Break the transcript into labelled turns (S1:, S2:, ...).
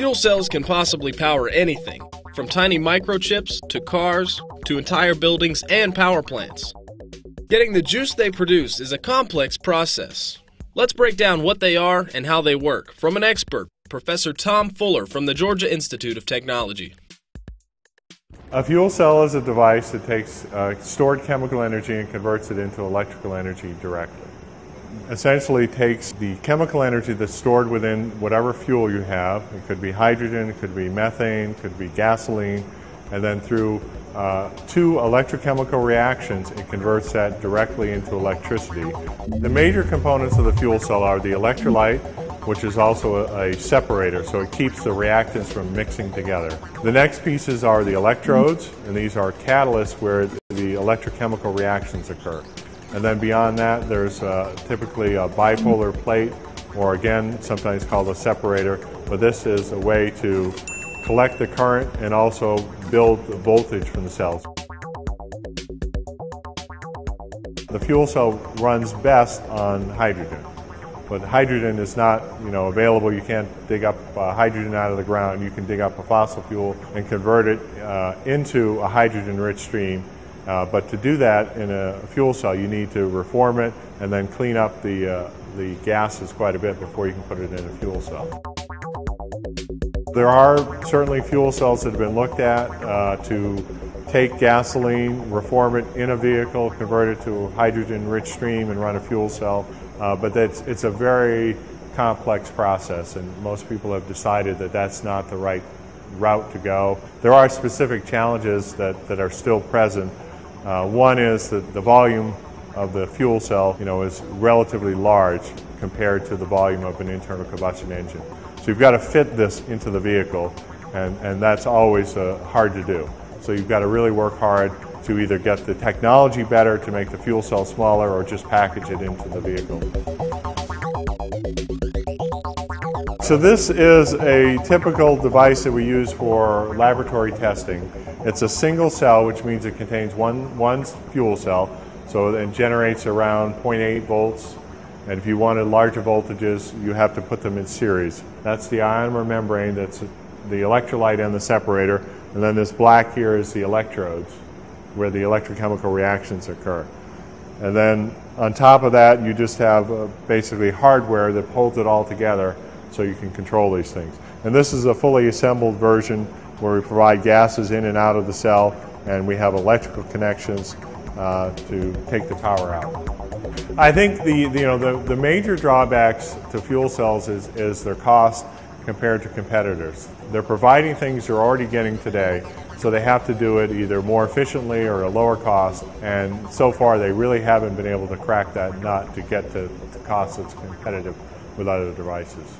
S1: Fuel cells can possibly power anything, from tiny microchips to cars to entire buildings and power plants. Getting the juice they produce is a complex process. Let's break down what they are and how they work from an expert, Professor Tom Fuller from the Georgia Institute of Technology.
S2: A fuel cell is a device that takes uh, stored chemical energy and converts it into electrical energy directly. Essentially takes the chemical energy that's stored within whatever fuel you have, it could be hydrogen, it could be methane, it could be gasoline, and then through uh, two electrochemical reactions, it converts that directly into electricity. The major components of the fuel cell are the electrolyte, which is also a, a, separator, so it keeps the reactants from mixing together. The next pieces are the electrodes, and these are catalysts where the electrochemical reactions occur. And then beyond that, there's uh, typically a bipolar plate, or again, sometimes called a separator, but this is a way to collect the current and also build the voltage from the cells. The fuel cell runs best on hydrogen, but hydrogen is not you know, available. You can't dig up uh, hydrogen out of the ground. You can dig up a fossil fuel and convert it uh, into a hydrogen-rich stream. Uh, but to do that in a fuel cell, you need to reform it and then clean up the, uh, the gases quite a bit before you can put it in a fuel cell. There are certainly fuel cells that have been looked at uh, to take gasoline, reform it in a vehicle, convert it to a hydrogen-rich stream and run a fuel cell. Uh, but that's, it's a very complex process and most people have decided that that's not the right route to go. There are specific challenges that, that are still present. Uh, one is that the volume of the fuel cell you know, is relatively large compared to the volume of an internal combustion engine. So you've got to fit this into the vehicle, and, and that's always uh, hard to do. So you've got to really work hard to either get the technology better to make the fuel cell smaller or just package it into the vehicle. So this is a typical device that we use for laboratory testing. It's a single cell, which means it contains one, one fuel cell, so it generates around 0.8 volts and if you wanted larger voltages, you have to put them in series. That's the ionomer membrane, that's the electrolyte and the separator. And then this black here is the electrodes, where the electrochemical reactions occur. And then on top of that, you just have uh, basically hardware that holds it all together so you can control these things. And this is a fully assembled version where we provide gases in and out of the cell, and we have electrical connections uh, to take the power out. I think the, the, you know the, the major drawbacks to fuel cells is, is their cost compared to competitors. They're providing things you're already getting today, so they have to do it either more efficiently or at a lower cost. And so far, they really haven't been able to crack that nut to get to, to cost that's competitive with other devices.